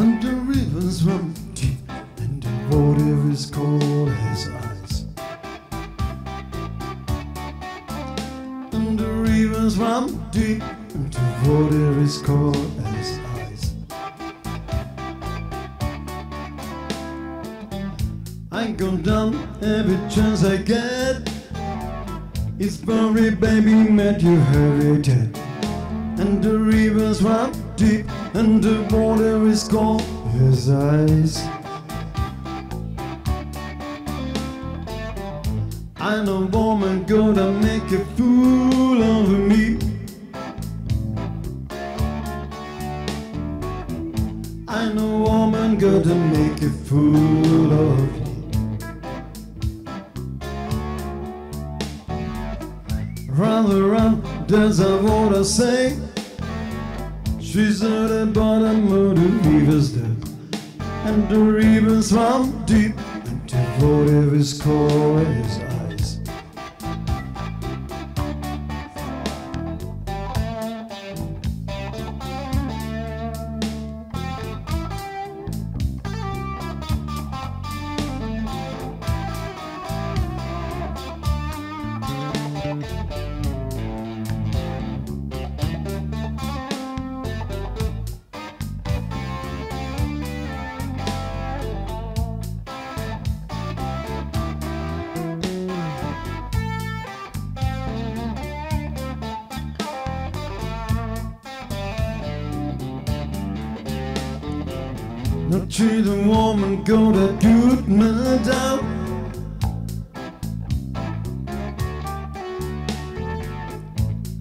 The rivers run deep, and the water is cold as ice. And the rivers run deep, and the water is cold as ice. I go down every chance I get. It's very baby met you hurry dead. And the rivers run deep, and the water is cold as ice. I know woman gonna make a fool of me. I know woman gonna make a fool of me. Run around, there's a water say. She's at the bottom of the river's dead. And the rivers run deep, and water is cold as Now treat a woman go to good man down.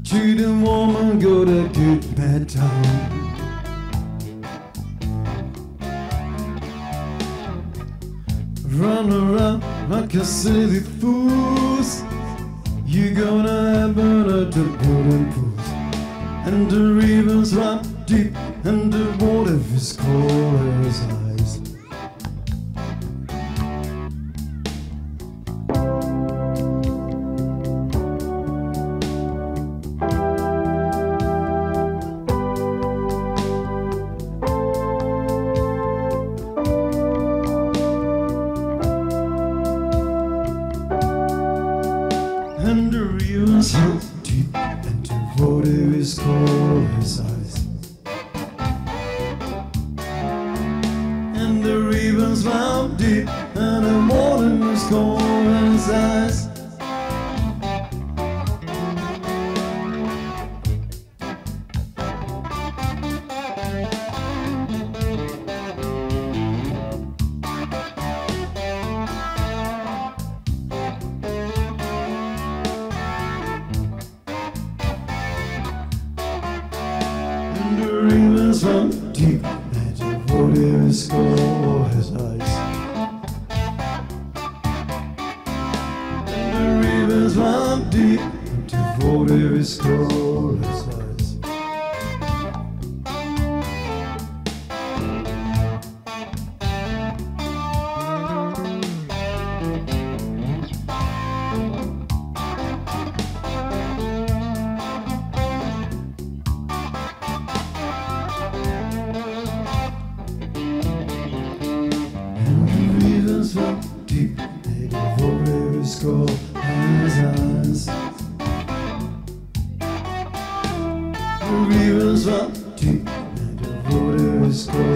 Treat a woman go to good man down. Run around like a silly fool. You're gonna happen at the golden pools. And the rivers run deep, and the water is cold as ice. And the rivers run deep, and the water is cold as ice. The rivers run deep, and the morning is cold as ice. Run deep, and the water is cold as ice. And the rivers run deep, and the water keep negative or every score has eyes. The reels run deep, and a voter is gone.